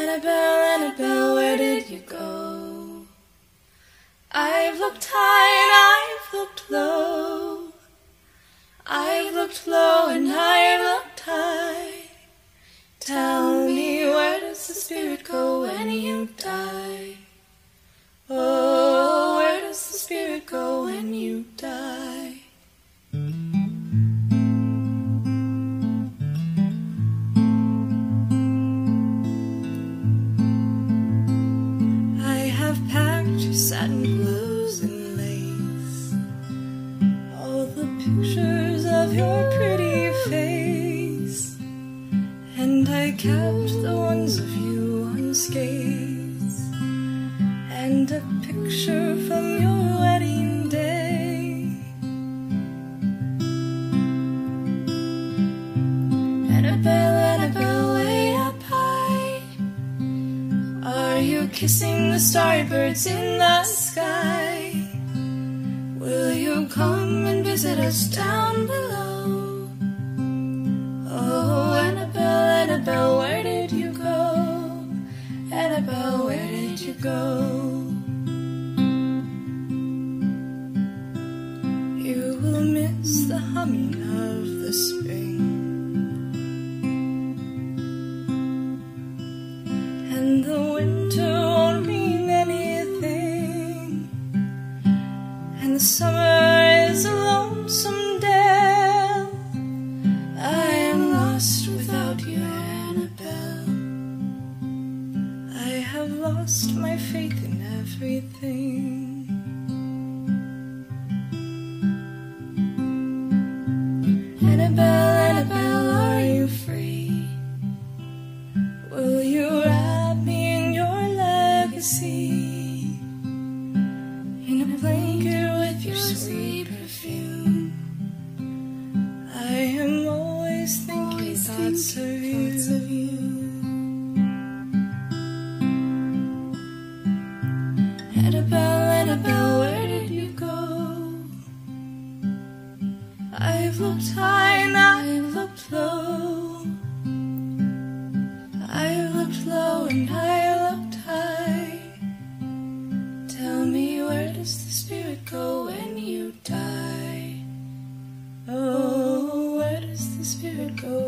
Annabel, Annabel, where did you go? I've looked high and I've looked low. I've looked low and I've looked high. Tell me, where does the spirit go when you die? Oh, where does the spirit go when you die? I have packed your satin gloves and lace, all the pictures of your pretty face, and I kept the ones of you on skates, and a picture from you kissing the starry birds in the sky? Will you come and visit us down below? Oh, Annabel, Annabel, where did you go? Annabel, where did you go? You will miss the humming of the spring. Summer is a lonesome dell. I am lost without you, Annabel. I have lost my faith in everything. Sweet perfume. I am always thinking thoughts of you. Annabel, Annabel, where did you go? I've looked high and could go.